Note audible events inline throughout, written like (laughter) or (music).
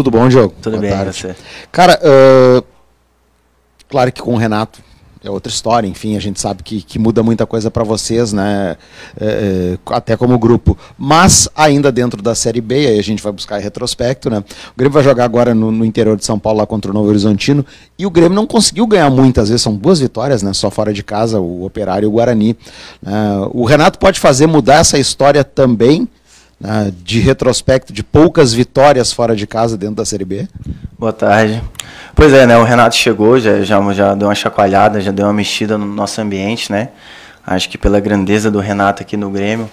Tudo bom, Diogo? Tudo Boa bem, tarde. você? Cara, ah, claro que com o Renato é outra história, enfim, a gente sabe que, que muda muita coisa para vocês, né? É, é, até como grupo. Mas ainda dentro da Série B, aí a gente vai buscar retrospecto, né? O Grêmio vai jogar agora no, no interior de São Paulo lá contra o Novo Horizontino e o Grêmio não conseguiu ganhar muitas vezes, são duas vitórias, né? Só fora de casa, o Operário e o Guarani. né? o Renato pode fazer mudar essa história também, né? de retrospecto, de poucas vitórias fora de casa dentro da Série B? Boa tarde. Pois é, né? O Renato chegou, já, já, já deu uma chacoalhada, já deu uma mexida no nosso ambiente, né? Acho que pela grandeza do Renato aqui no Grêmio,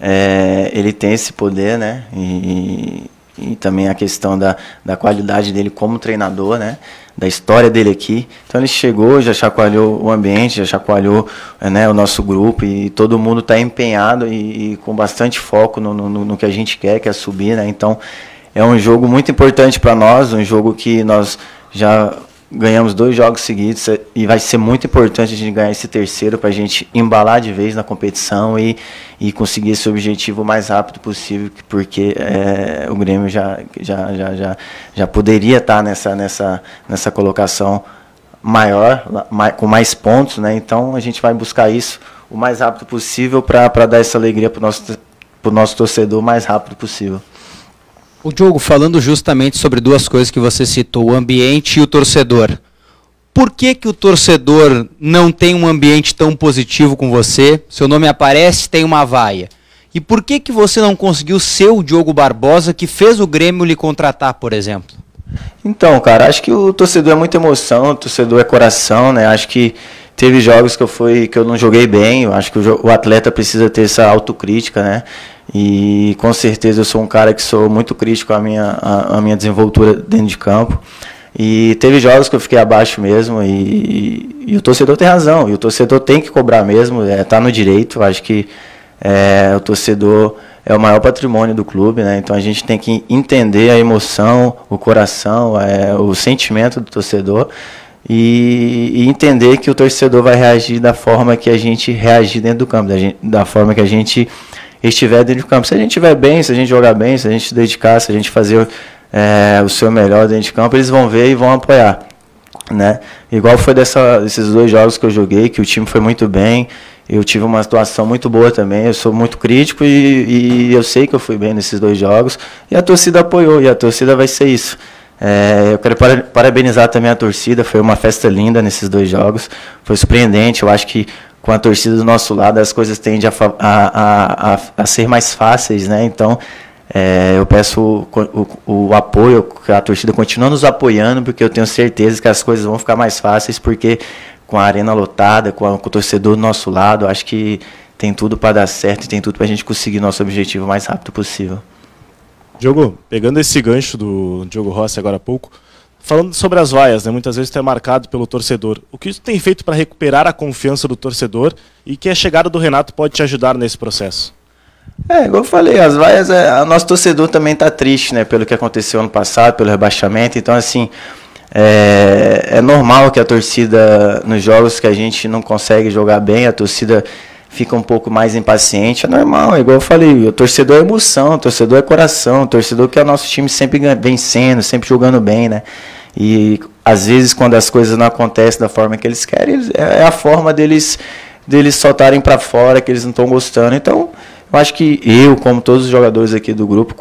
é, ele tem esse poder, né? E, e também a questão da, da qualidade dele como treinador, né? Da história dele aqui. Então ele chegou, já chacoalhou o ambiente, já chacoalhou é, né, o nosso grupo e todo mundo está empenhado e, e com bastante foco no, no, no que a gente quer, que é subir, né? Então é um jogo muito importante para nós, um jogo que nós já ganhamos dois jogos seguidos e vai ser muito importante a gente ganhar esse terceiro para a gente embalar de vez na competição e, e conseguir esse objetivo o mais rápido possível, porque é, o Grêmio já, já, já, já, já poderia estar nessa, nessa, nessa colocação maior, com mais pontos, né? Então a gente vai buscar isso o mais rápido possível para dar essa alegria para o nosso, pro nosso torcedor o mais rápido possível. O Diogo, falando justamente sobre duas coisas que você citou, o ambiente e o torcedor. Por que, que o torcedor não tem um ambiente tão positivo com você? Seu nome aparece, tem uma vaia. E por que, que você não conseguiu ser o Diogo Barbosa que fez o Grêmio lhe contratar, por exemplo? Então, cara, acho que o torcedor é muita emoção, o torcedor é coração, né? Acho que teve jogos que eu fui que eu não joguei bem, eu acho que o, o atleta precisa ter essa autocrítica, né? E com certeza eu sou um cara que sou muito crítico à minha, à, à minha desenvoltura dentro de campo. E teve jogos que eu fiquei abaixo mesmo e, e o torcedor tem razão, e o torcedor tem que cobrar mesmo, é, tá no direito, acho que é, o torcedor é o maior patrimônio do clube, né? Então a gente tem que entender a emoção, o coração, é, o sentimento do torcedor e, e entender que o torcedor vai reagir da forma que a gente reagir dentro do campo, da, gente- da forma que a gente estiver dentro do campo. Se a gente estiver bem, se a gente jogar bem, se a gente dedicar, se a gente fazer é, o seu melhor dentro de campo, eles vão ver e vão apoiar né? Igual foi dessa, desses dois jogos que eu joguei, que o time foi muito bem, eu tive uma situação muito boa também, eu sou muito crítico e, e eu sei que eu fui bem nesses dois jogos, e a torcida apoiou, e a torcida vai ser isso. É, eu quero para- parabenizar também a torcida, foi uma festa linda nesses dois jogos, foi surpreendente, eu acho que com a torcida do nosso lado as coisas tendem a, a, a, a, ser mais fáceis, né? Então, é, eu peço o, o, o apoio, que a torcida continue nos apoiando, porque eu tenho certeza que as coisas vão ficar mais fáceis, porque com a arena lotada, com, a- com o torcedor do nosso lado, acho que tem tudo para dar certo e tem tudo para a gente conseguir nosso objetivo o mais rápido possível. Diogo, pegando esse gancho do Diogo Rossi agora há pouco, falando sobre as vaias, né, muitas vezes tu é marcado pelo torcedor. O que tu tem feito para recuperar a confiança do torcedor e que a chegada do Renato pode te ajudar nesse processo? É, igual eu falei, as vaias, é, o nosso torcedor também tá triste, né, pelo que aconteceu ano passado, pelo rebaixamento, então assim, é, é normal que a torcida, nos jogos que a gente não consegue jogar bem, a torcida fica um pouco mais impaciente, é normal, é igual eu falei, o torcedor é emoção, o torcedor é coração, o torcedor quer o nosso time sempre vencendo, sempre jogando bem, né, e às vezes quando as coisas não acontecem da forma que eles querem, eles- é a forma deles deles soltarem para fora que eles não estão gostando. Então, eu acho que eu, como todos os jogadores aqui do grupo,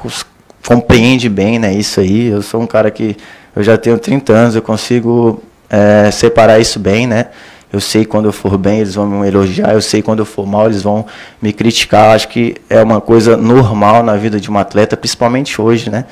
compreende bem, né, isso aí. Eu sou um cara que eu já tenho 30 anos, eu consigo é, separar isso bem, né? Eu sei quando eu for bem, eles vão me elogiar, eu sei quando eu for mal, eles vão me criticar. Acho que é uma coisa normal na vida de um atleta, principalmente hoje, né?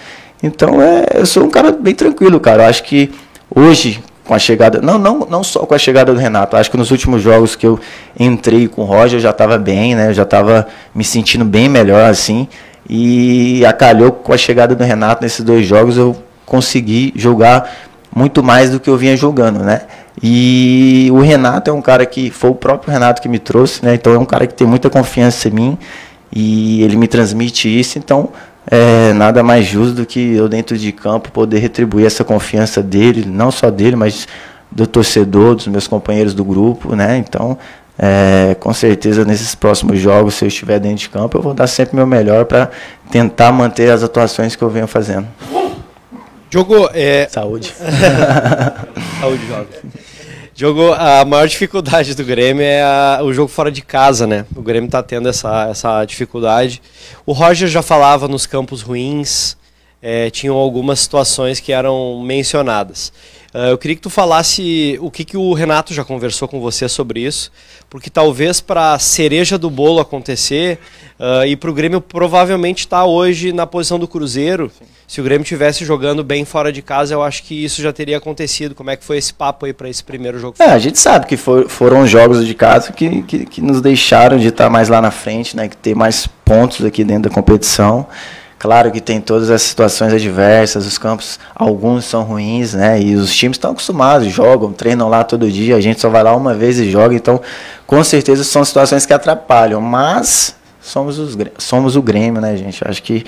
Então, é, eu sou um cara bem tranquilo, cara. Eu acho que hoje, com a chegada, não, não, não só com a chegada do Renato, acho que nos últimos jogos que eu entrei com o Roger, eu já estava bem, né? Eu já estava me sentindo bem melhor, assim. E acalhou com a chegada do Renato nesses dois jogos, eu consegui jogar muito mais do que eu vinha jogando, né? E o Renato é um cara que foi o próprio Renato que me trouxe, né? Então é um cara que tem muita confiança em mim e ele me transmite isso. Então é nada mais justo do que eu dentro de campo poder retribuir essa confiança dele, não só dele, mas do torcedor, dos meus companheiros do grupo, né? Então é, com certeza nesses próximos jogos, se eu estiver dentro de campo, eu vou dar sempre o meu melhor para tentar manter as atuações que eu venho fazendo. Diogo, é... Saúde. (laughs) Saúde, jovem. Diogo, a maior dificuldade do Grêmio é a, o jogo fora de casa, né? O Grêmio está tendo essa, essa dificuldade. O Roger já falava nos campos ruins, é, tinham algumas situações que eram mencionadas. Uh, eu queria que tu falasse o que, que o Renato já conversou com você sobre isso, porque talvez para a cereja do bolo acontecer uh, e para o Grêmio provavelmente estar tá hoje na posição do Cruzeiro, Sim. se o Grêmio tivesse jogando bem fora de casa, eu acho que isso já teria acontecido. Como é que foi esse papo aí para esse primeiro jogo? É, a gente sabe que for, foram jogos de casa que, que, que nos deixaram de estar mais lá na frente, né, que ter mais pontos aqui dentro da competição. Claro que tem todas as situações adversas, os campos, alguns são ruins, né? E os times estão acostumados, jogam, treinam lá todo dia, a gente só vai lá uma vez e joga, então com certeza são situações que atrapalham, mas somos, os, somos o Grêmio, né, gente? Acho que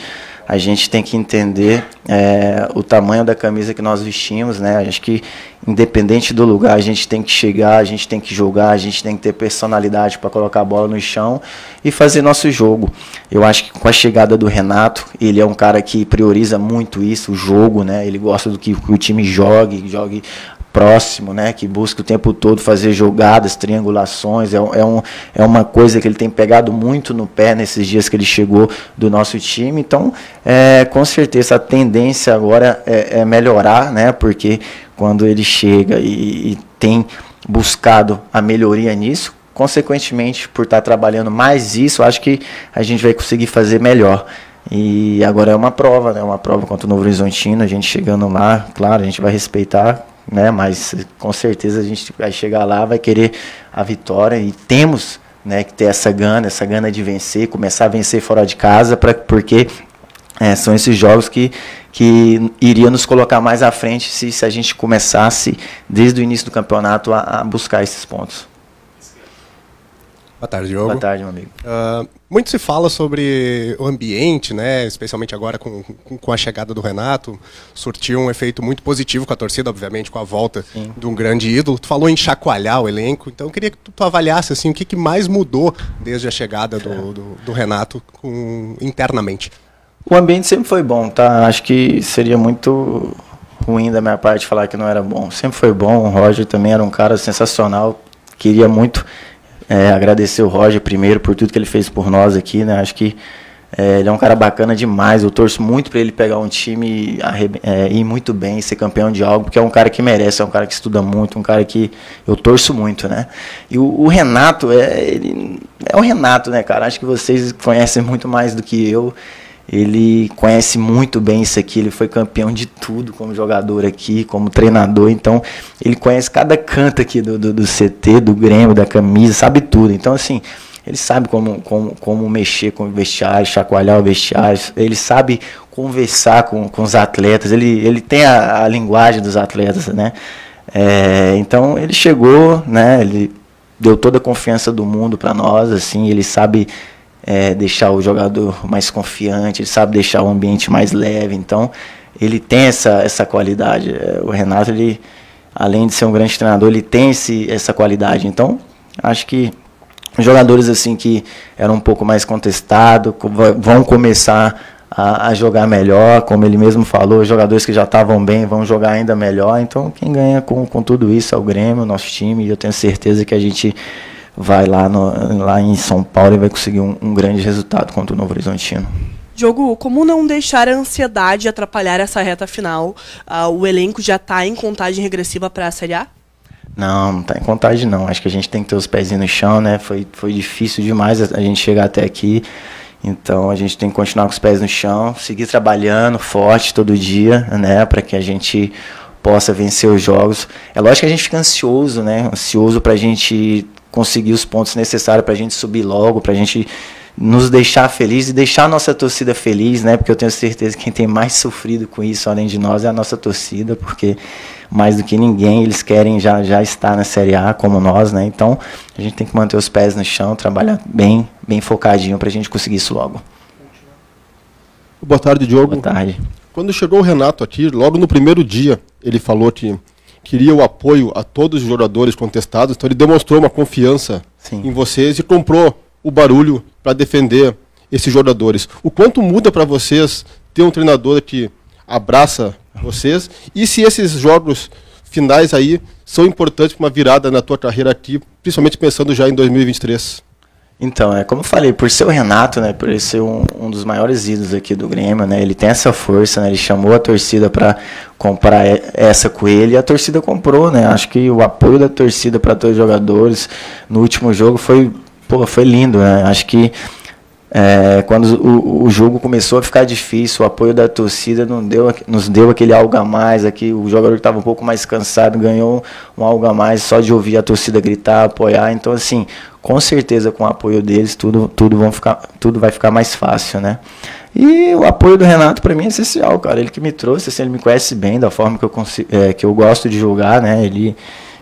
a gente tem que entender é, o tamanho da camisa que nós vestimos, né? Acho que independente do lugar, a gente tem que chegar, a gente tem que jogar, a gente tem que ter personalidade para colocar a bola no chão e fazer nosso jogo. Eu acho que com a chegada do Renato, ele é um cara que prioriza muito isso, o jogo, né? Ele gosta do que, que o time jogue, jogue próximo, né, que busca o tempo todo fazer jogadas, triangulações, é, é, um, é uma coisa que ele tem pegado muito no pé nesses dias que ele chegou do nosso time, então é, com certeza a tendência agora é, é melhorar, né, porque quando ele chega e, e tem buscado a melhoria nisso, consequentemente, por estar trabalhando mais isso, acho que a gente vai conseguir fazer melhor. E agora é uma prova, né? Uma prova contra o Novo Horizontino, a gente chegando lá, claro, a gente vai respeitar né? Mas com certeza a gente vai chegar lá, vai querer a vitória e temos, né, que ter essa gana, essa gana de vencer, começar a vencer fora de casa, para porque é, são esses jogos que, que iriam nos colocar mais à frente se, se a gente começasse desde o início do campeonato a, a buscar esses pontos. Boa tarde, Diogo. Boa tarde, meu amigo. Uh, muito se fala sobre o ambiente, né? Especialmente agora com, com a chegada do Renato, surtiu um efeito muito positivo com a torcida, obviamente, com a volta Sim. de um grande ídolo. Tu falou em chacoalhar o elenco, então eu queria que tu, tu avaliasse assim, o que, que mais mudou desde a chegada do, do, do Renato com, internamente. O ambiente sempre foi bom, tá? Acho que seria muito ruim da minha parte falar que não era bom. Sempre foi bom. O Roger também era um cara sensacional. Queria muito é, agradecer o Roger primeiro por tudo que ele fez por nós aqui, né? Acho que é, ele é um cara bacana demais. Eu torço muito para ele pegar um time é, ir muito bem, ser campeão de algo, porque é um cara que merece, é um cara que estuda muito, um cara que eu torço muito, né? E o, o Renato, é, ele, é o Renato, né, cara? Acho que vocês conhecem muito mais do que eu. Ele conhece muito bem isso aqui, ele foi campeão de tudo como jogador aqui, como treinador, então ele conhece cada canto aqui do, do, do CT, do Grêmio, da camisa, sabe tudo. Então, assim, ele sabe como, como, como mexer com o vestiário, chacoalhar o vestiário, ele sabe conversar com, com os atletas, ele, ele tem a, a linguagem dos atletas, né? É, então ele chegou, né? Ele deu toda a confiança do mundo para nós, assim, ele sabe é, deixar o jogador mais confiante, ele sabe deixar o ambiente mais leve. Então, ele tem essa, essa qualidade. É, o Renato, ele, além de ser um grande treinador, ele tem esse, essa qualidade. Então, acho que jogadores assim que eram um pouco mais contestados vão começar a, a, jogar melhor, como ele mesmo falou, jogadores que já estavam bem vão jogar ainda melhor. Então, quem ganha com, com tudo isso é o Grêmio, nosso time, e eu tenho certeza que a gente vai lá, no, lá em São Paulo e vai conseguir um, um grande resultado contra o Novo Horizontino. Jogo, como não deixar a ansiedade atrapalhar essa reta final? Uh, o elenco já está em contagem regressiva para a Série A? Não, não está em contagem não. Acho que a gente tem que ter os pezinhos no chão, né? Foi, foi difícil demais a gente chegar até aqui. Então a gente tem que continuar com os pés no chão, seguir trabalhando forte todo dia, né? Para que a gente possa vencer os jogos. É lógico que a gente fica ansioso, né? Ansioso para a gente conseguir os pontos necessários para a gente subir logo, para a gente nos deixar feliz e deixar a nossa torcida feliz, né? Porque eu tenho certeza que quem tem mais sofrido com isso, além de nós, é a nossa torcida, porque mais do que ninguém eles querem já, já estar na Série A como nós, né? Então a gente tem que manter os pés no chão, trabalhar bem, bem focadinho para a gente conseguir isso logo. Boa tarde, Diogo. Boa tarde. Quando chegou o Renato aqui, logo no primeiro dia, ele falou que queria o apoio a todos os jogadores contestados, então ele demonstrou uma confiança Sim. em vocês e comprou o barulho para defender esses jogadores. O quanto muda para vocês ter um treinador que abraça vocês. E se esses jogos finais aí são importantes para uma virada na tua carreira aqui, principalmente pensando já em 2023? Então, é como eu falei, por ser o Renato, né, por ele ser um, um dos maiores ídolos aqui do Grêmio, né, ele tem essa força, né, ele chamou a torcida para comprar essa com ele e a torcida comprou, né, acho que o apoio da torcida para todos os jogadores no último jogo foi, pô, foi lindo, né, acho que é, quando o, o, jogo começou a ficar difícil, o apoio da torcida não deu, nos deu aquele algo a mais. Aqui, o jogador que estava um pouco mais cansado ganhou um algo a mais só de ouvir a torcida gritar, apoiar. Então, assim, com certeza com o apoio deles, tudo, tudo, vão ficar, tudo vai ficar mais fácil, né? E o apoio do Renato para mim é essencial, cara. Ele que me trouxe, assim, ele me conhece bem da forma que eu, consigo, é, que eu gosto de jogar, né? Ele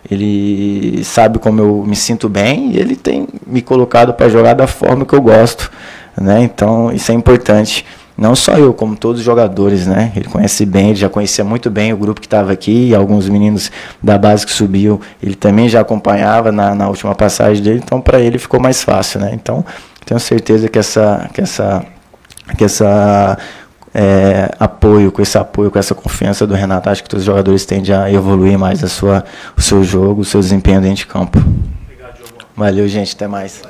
ele sabe como eu me sinto bem e ele tem me colocado para jogar da forma que eu gosto, né? Então isso é importante. Não só eu, como todos os jogadores, né? Ele conhece bem, ele já conhecia muito bem o grupo que estava aqui, alguns meninos da base que subiu, ele também já acompanhava na, na última passagem dele, então para ele ficou mais fácil, né? Então tenho certeza que essa, que essa, que essa é, apoio, com esse apoio, com essa confiança do Renato, acho que todos os jogadores tendem a evoluir mais a sua, o seu jogo, o seu desempenho dentro de campo. Obrigado, Valeu, gente. Até mais.